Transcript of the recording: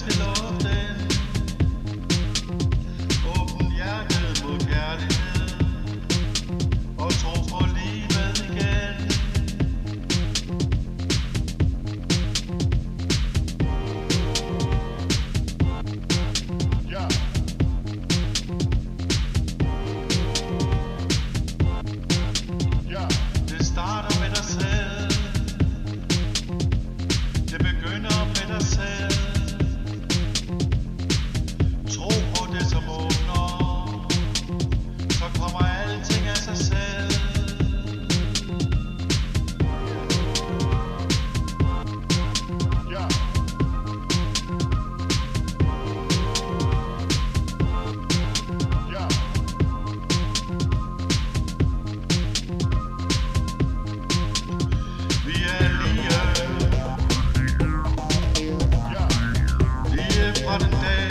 Christmas. modern day.